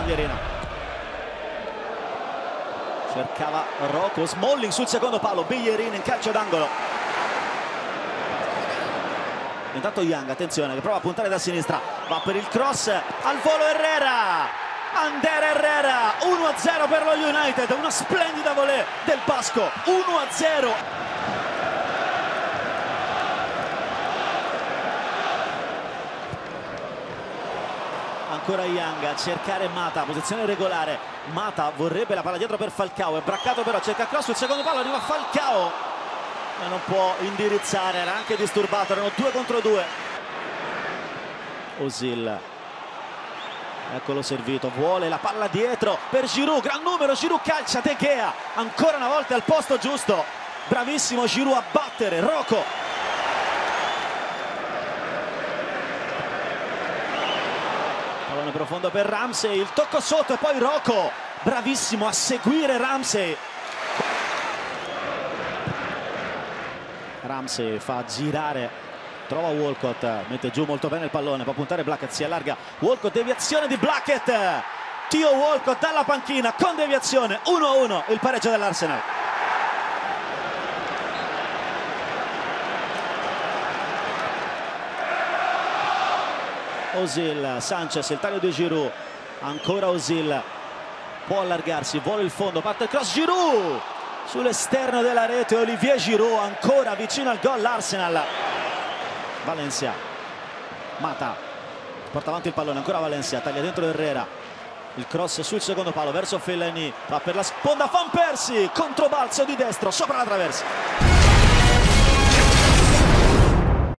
bandierina cercava Rocco Smalling sul secondo palo Biglierini in calcio d'angolo. Intanto Young attenzione che prova a puntare da sinistra. Va per il cross al volo Herrera. Ander Herrera 1-0 per lo United una splendida volée del Basco 1-0 ancora Young a cercare Mata, posizione regolare. Mata vorrebbe la palla dietro per Falcao, è braccato però, cerca cross sul secondo palo, arriva Falcao. Ma non può indirizzare, era anche disturbato, erano due contro due. Osil. Eccolo servito, vuole la palla dietro per Giroud, gran numero, Giroud calcia, De Gea, ancora una volta al posto giusto. Bravissimo Giroud a battere, Rocco pallone profondo per Ramsey il tocco sotto e poi Rocco bravissimo a seguire Ramsey. Ramsey fa girare trova Walcott mette giù molto bene il pallone può puntare Blackett si allarga. Walcott deviazione di Blackett. Tio Walcott dalla panchina con deviazione 1-1 il pareggio dell'Arsenal Osil, Sanchez, il taglio di Giroud, ancora Osil, può allargarsi, vuole il fondo, parte il cross, Giroud sull'esterno della rete, Olivier Giroud ancora vicino al gol l'Arsenal. Valencia, Mata, porta avanti il pallone, ancora Valencia, taglia dentro Herrera, il cross sul secondo palo verso Fellaini, va per la sponda Van Persi, controbalzo di destro, sopra la traversa.